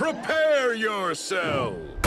Prepare yourselves!